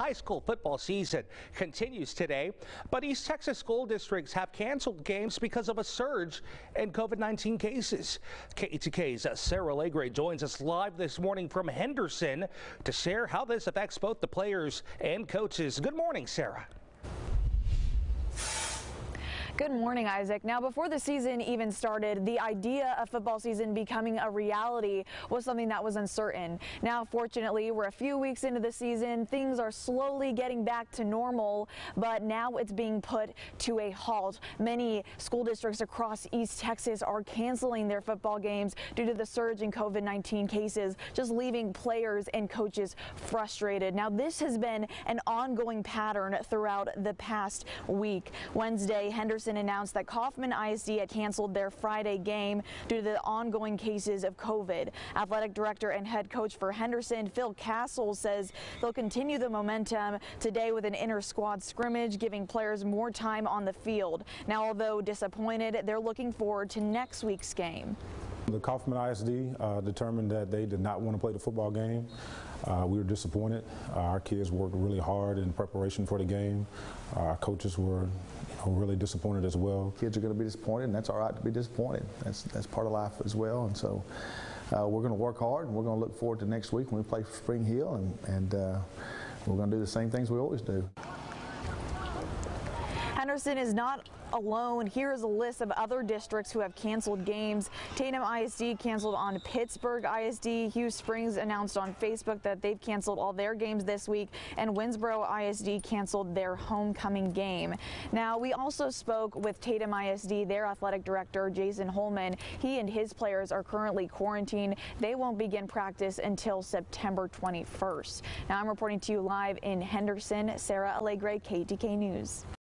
High school football season continues today, but East Texas school districts have canceled games because of a surge in COVID-19 cases. KETK's Sarah Legray joins us live this morning from Henderson to share how this affects both the players and coaches. Good morning, Sarah. Good morning, Isaac. Now, before the season even started, the idea of football season becoming a reality was something that was uncertain. Now, fortunately, we're a few weeks into the season. Things are slowly getting back to normal, but now it's being put to a halt. Many school districts across East Texas are canceling their football games due to the surge in COVID-19 cases, just leaving players and coaches frustrated. Now, this has been an ongoing pattern throughout the past week. Wednesday, Henderson announced that Kaufman ISD had canceled their Friday game due to the ongoing cases of COVID. Athletic director and head coach for Henderson, Phil Castle, says they'll continue the momentum today with an inter squad scrimmage, giving players more time on the field. Now, although disappointed, they're looking forward to next week's game. The Kaufman ISD uh, determined that they did not want to play the football game. Uh, we were disappointed. Uh, our kids worked really hard in preparation for the game. our coaches were you know, really disappointed as well. Kids are going to be disappointed, and that's all right to be disappointed. That's that's part of life as well. And so uh, we're going to work hard, and we're going to look forward to next week when we play Spring Hill, and, and uh, we're going to do the same things we always do. Henderson is not alone. Here's a list of other districts who have canceled games. Tatum ISD canceled on Pittsburg ISD. Hughes Springs announced on Facebook that they've canceled all their games this week, and Winnsboro ISD canceled their homecoming game. Now, we also spoke with Tatum ISD, their athletic director, Jason Holman. He and his players are currently quarantined. They won't begin practice until September 21st. Now, I'm reporting to you live in Henderson. Sarah Allegre, KETK News.